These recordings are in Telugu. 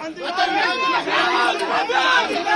안 돼!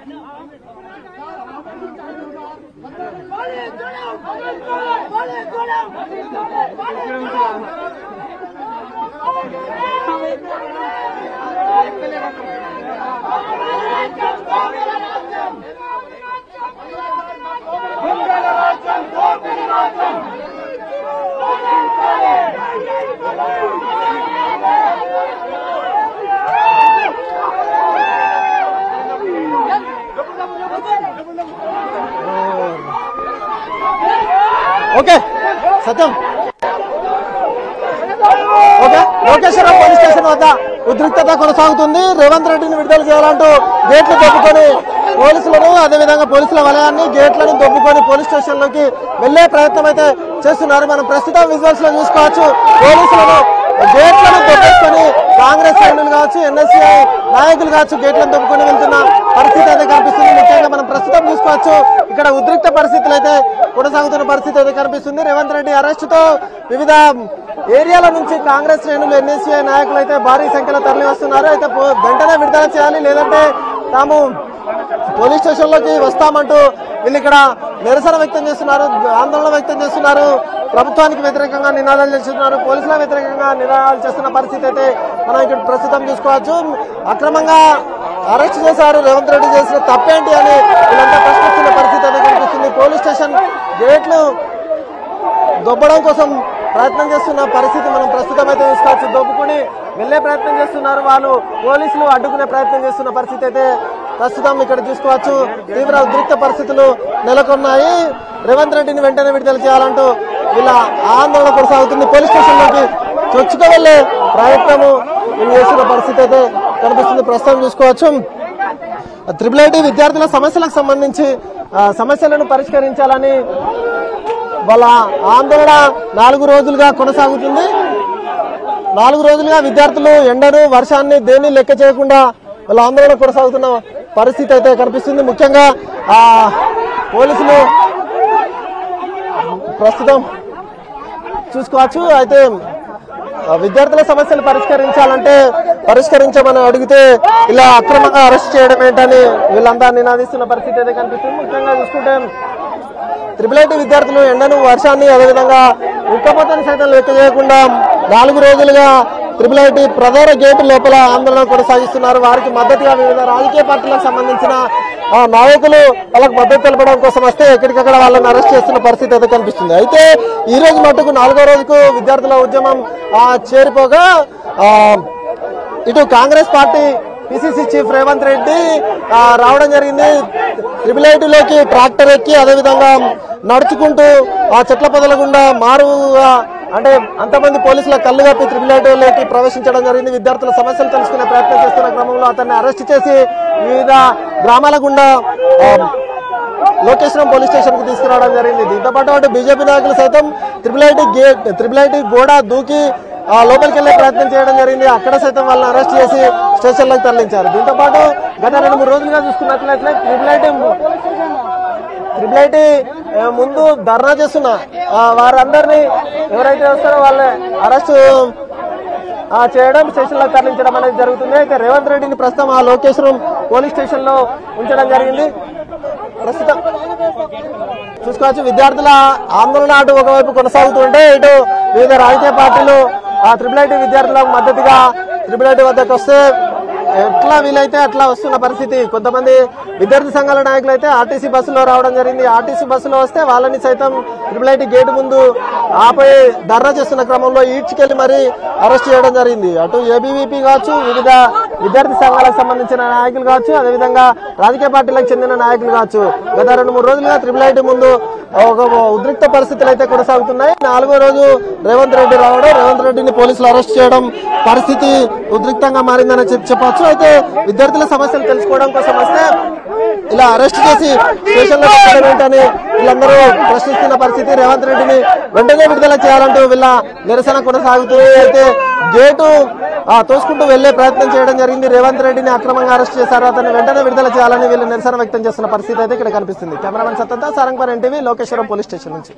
Come on! Okay. Satyam. Okay. Lokeshwaram police station వద్ద ఉద్రిక్తత కొనసాగుతుంది. రేవంత్ రెడ్డిని విడుదల చేయాలంటూ గేట్లు దొబ్బుకొని పోలీసులను అదేవిధంగా పోలీసుల వలయాన్ని గేట్లను దొబ్బుకొని పోలీస్ స్టేషన్లోకి వెళ్ళే ప్రయత్నం అయితే చేస్తున్నారు. మనం ప్రస్తుతం విజువల్స్లో చూసుకోవచ్చు. పోలీసులను గేట్లను దొబ్బేసుకొని కాంగ్రెస్ శ్రేణులు కావచ్చు ఎన్ఎస్సీఐ నాయకులు కావచ్చు గేట్లను దొబ్బుకొని వెళ్తున్న పరిస్థితి అయితే కనిపిస్తుంది. ముఖ్యంగా మనం ప్రస్తుతం చూసుకోవచ్చు. ఇక్కడ ఉద్రిక్త పరిస్థితులు అయితే కొనసాగుతున్న పరిస్థితి అయితే కనిపిస్తుంది. రేవంత్ రెడ్డి అరెస్ట్తో వివిధ ఏరియాల నుంచి కాంగ్రెస్ శ్రేణులు ఎన్ఎస్సీఐ నాయకులు అయితే భారీ సంఖ్యలో తరలి వస్తున్నారు అయితే పో- వెంటనే విడుదల చేయాలి. లేదంటే తాము పోలీస్ స్టేషన్లోకి వస్తామంటూ వీళ్ళు ఇక్కడ నిరసన వ్యక్తం చేస్తున్నారు. ఆందోళన వ్యక్తం చేస్తున్నారు. ప్రభుత్వానికి వ్యతిరేకంగా నినాదాలు చేస్తున్నారు. పోలీసుల వ్యతిరేకంగా నినాదాలు చేస్తున్న పరిస్థితి అయితే మనం ఇక్కడ ప్రస్తుతం చూసుకోవచ్చు. అక్రమంగా అరెస్ట్ చేశారు రేవంత్ రెడ్డి చేసిన తప్పేంటి అని వీళ్ళంతా ప్రశ్నిస్తున్న పరిస్థితి అనేది కనిపిస్తుంది. పోలీస్ స్టేషన్ గేట్లు దొబ్బడం కోసం ప్రయత్నం చేస్తున్న పరిస్థితి మనం ప్రస్తుతం అయితే చూసుకోవచ్చు. దొబ్బుకుని వెళ్ళే ప్రయత్నం చేస్తున్నారు వాళ్ళు. పోలీసులు అడ్డుకునే ప్రయత్నం చేస్తున్న పరిస్థితి అయితే ప్రస్తుతం ఇక్కడ చూసుకోవచ్చు. తీవ్ర ఉద్రిక్త పరిస్థితులు నెలకొన్నాయి. రేవంత్ రెడ్డిని వెంటనే విడుదల చేయాలంటూ వీళ్ళ ఆందోళన కొనసాగుతుంది. పోలీస్ స్టేషన్లోకి చొచ్చుకు వెళ్ళే ప్రయత్నము వీళ్ళు చేస్తున్న పరిస్థితి అయితే కనిపిస్తుంది. ప్రస్తుతం చూసుకోవచ్చు. త్రిబుల్ ఐటీ విద్యార్థుల సమస్యలకు సంబంధించి ఆ, సమస్యలను పరిష్కరించాలని వాళ్ళ ఆందోళన నాలుగు రోజులుగా కొనసాగుతుంది. నాలుగు రోజులుగా విద్యార్థులు ఎండను వర్షాన్ని దేన్ని లెక్క చేయకుండా వాళ్ళ ఆందోళన కొనసాగుతున్న పరిస్థితి అయితే కనిపిస్తుంది. ముఖ్యంగా పోలీసులు ప్రస్తుతం చూసుకోవచ్చు. అయితే విద్యార్థుల సమస్యలు పరిష్కరించాలంటే పరిష్కరించమని అడిగితే ఇలా అక్రమంగా అరెస్ట్ చేయడం ఏంటని వీళ్ళంతా నినాదిస్తున్న పరిస్థితి అయితే కనిపిస్తుంది. ముఖ్యంగా చూసుకుంటే త్రిపుల్ ఐటీ విద్యార్థులు ఎండను వర్షాన్ని అదేవిధంగా ఉక్కపోతను సైతం లెక్క చేయకుండా నాలుగు రోజులుగా త్రిపుల్ ఐటీ ప్రధాన గేటు లోపల ఆందోళన కొనసాగిస్తున్నారు. వారికి మద్దతుగా వివిధ రాజకీయ పార్టీలకు సంబంధించిన ఆ, నాయకులు వాళ్ళకు మద్దతు తెలపడం కోసం వస్తే ఎక్కడికక్కడ వాళ్ళని అరెస్ట్ చేస్తున్న పరిస్థితి అయితే కనిపిస్తుంది. అయితే ఈ రోజు మటుకు నాలుగో రోజుకు విద్యార్థుల ఉద్యమం చేరిపోగా ఆ, ఇటు Congress party PCC chief Revanth Reddy రావడం జరిగింది. ట్రిపుల్ ఐటీలోకి ట్రాక్టర్ ఎక్కి అదేవిధంగా నడుచుకుంటూ ఆ చెట్ల పొదల గుండా మారుగా అంటే అంతమంది పోలీసుల కళ్ళు కప్పి ట్రిపుల్ ఐటీలోకి ప్రవేశించడం జరిగింది. విద్యార్థుల సమస్యలు తెలుసుకునే ప్రయత్నం చేస్తున్న క్రమంలో అతన్ని అరెస్ట్ చేసి వివిధ గ్రామాల గుండా లోకేశ్వరం పోలీస్ స్టేషన్కు తీసుకురావడం జరిగింది. దీంతో పాటు అటు బీజేపీ నాయకులు సైతం triple IT gate triple IT గోడ దూకి లోపలికి వెళ్ళే ప్రయత్నం చేయడం జరిగింది. అక్కడ సైతం వాళ్ళని అరెస్ట్ చేసి స్టేషన్లోకి తరలించారు. దీంతో పాటు గత రెండు మూడు రోజులుగా చూసుకున్నట్లయితే ట్రిపుల్ ఐటీ ట్రిపుల్ ఐటీ ముందు ధర్నా చేస్తున్న వారందరినీ ఎవరైతే వస్తారో వాళ్ళని అరెస్ట్ చేయడం స్టేషన్లో తరలించడం అనేది జరుగుతుంది. అయితే రేవంత్ రెడ్డిని ప్రస్తుతం ఆ లోకేశ్వరం పోలీస్ స్టేషన్లో ఉంచడం జరిగింది. ప్రస్తుతం చూసుకోవచ్చు విద్యార్థుల ఆందోళన అటు ఒకవైపు కొనసాగుతుంటే ఇటు వివిధ రాజకీయ పార్టీలు ఆ త్రిపుల్ ఐటీ విద్యార్థులకు మద్దతుగా ట్రిపుల్ ఐటీ వద్దకు వస్తే ఎట్లా వీలైతే అట్లా వస్తున్న పరిస్థితి. కొంతమంది విద్యార్థి సంఘాల నాయకులు అయితే ఆర్టీసీ బస్సులో రావడం జరిగింది. ఆర్టీసీ బస్సులో వస్తే వాళ్ళని సైతం ట్రిపుల్ ఐటీ గేటు ముందు ఆపై ధర్నా చేస్తున్న క్రమంలో ఈడ్చుకెళ్ళి మరీ అరెస్ట్ చేయడం జరిగింది. అటు ఏబీవీపీ కావచ్చు వివిధ విద్యార్థి సంఘాలకు సంబంధించిన నాయకులు కావచ్చు అదేవిధంగా రాజకీయ పార్టీలకు చెందిన నాయకులు కావచ్చు. గత రెండు మూడు రోజులుగా త్రిబుల్ ఐటీ ముందు ఒక ఉద్రిక్త పరిస్థితులు అయితే కొనసాగుతున్నాయి. నాలుగో రోజు రేవంత్ రెడ్డి రావడం రేవంత్ రెడ్డిని పోలీసులు అరెస్ట్ చేయడం పరిస్థితి ఉద్రిక్తంగా మారిందని చెప్పి చెప్పొచ్చు. అయితే విద్యార్థుల సమస్యలు తెలుసుకోవడం కోసం వస్తే ఇలా అరెస్ట్ చేసి స్టేషన్లో పెట్టడం ఏంటని వీళ్ళందరూ ప్రశ్నిస్తున్న పరిస్థితి. రేవంత్ రెడ్డిని వెంటనే విడుదల చేయాలంటూ వీళ్ళ నిరసన కొనసాగుతుంది అయితే గేటు తోసుకుంటూ వెళ్ళే ప్రయత్నం చేయడం జరిగింది. రేవంత్ రెడ్డిని అక్రమంగా అరెస్ట్ చేశారు. అతను వెంటనే విడుదల చేయాలని వీళ్ళు నిరసన వ్యక్తం చేస్తున్న పరిస్థితి అయితే ఇక్కడ కనిపిస్తుంది. Cameraman సత్తంతా Sarangapur TV Lokeshwaram police station నుంచి.